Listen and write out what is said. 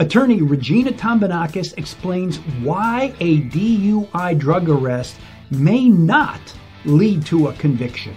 Attorney Regina Tombanakis explains why a DUI drug arrest may not lead to a conviction.